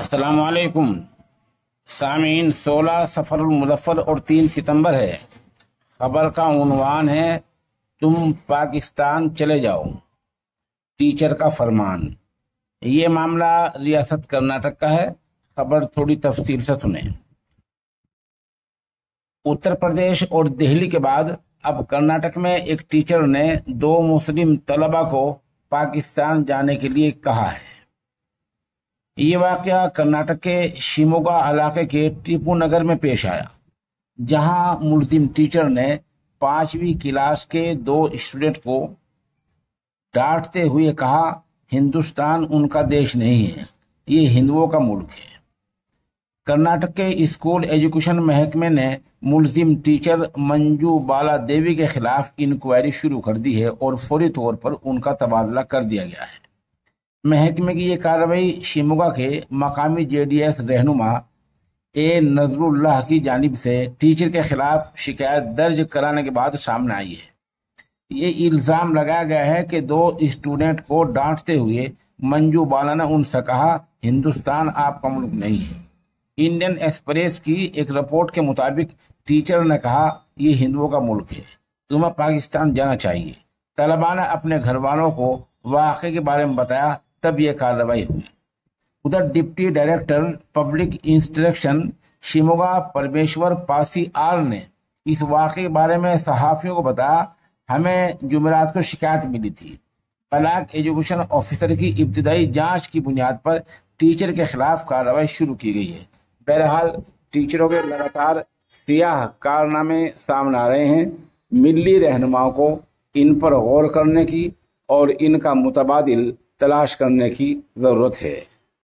असलकुम सामीन, सोलह सफ़र मुजफ्फर और तीन सितंबर है। खबर का उनवान है, तुम पाकिस्तान चले जाओ। टीचर का फरमान। ये मामला रियासत कर्नाटक का है। खबर थोड़ी तफसील से सुने। उत्तर प्रदेश और दिल्ली के बाद अब कर्नाटक में एक टीचर ने दो मुस्लिम तलबा को पाकिस्तान जाने के लिए कहा है। ये वाक्य कर्नाटक के शिमोगा इलाके के टीपू नगर में पेश आया, जहाँ मुलजिम टीचर ने पांचवी क्लास के दो स्टूडेंट को डांटते हुए कहा, हिंदुस्तान उनका देश नहीं है, ये हिंदुओं का मुल्क है। कर्नाटक के स्कूल एजुकेशन महकमे ने मुलजिम टीचर मंजू बाला देवी के खिलाफ इंक्वायरी शुरू कर दी है और फौरी तौर पर उनका तबादला कर दिया गया है। महकमे की ये कार्रवाई शिमोगा के मकामी जेडीएस रहनुमा ए नजरुल्लाह की जानिब से टीचर के खिलाफ शिकायत दर्ज कराने के बाद सामने आई है। ये इल्ज़ाम लगाया गया है कि दो स्टूडेंट को डांटते हुए मंजू बाला ने उनसे कहा, हिंदुस्तान आपका मुल्क नहीं है। इंडियन एक्सप्रेस की एक रिपोर्ट के मुताबिक टीचर ने कहा, ये हिंदुओं का मुल्क है। तुम्हें पाकिस्तान जाना चाहिए। तलबा ने अपने घर वालों को वाक़े के बारे में बताया तब यह कार्रवाई हुई। उधर deputy director, public instruction, Shimoga, Parameshwar, Pasi are ने इस वाक़े बारे में सहाफियों को बताया, हमें जुमेरात को शिकायत मिली थी। ब्लाक एजुकेशन ऑफिसर की इब्तदाई जाँच की बुनियाद पर टीचर के खिलाफ कार्रवाई शुरू की गई है। बहरहाल, टीचरों के लगातार सियाह कारनामे सामने आ रहे हैं। मिली रहनुमाओं को इन पर गौर करने की और इनका मुतबादिल तलाश करने की ज़रूरत है।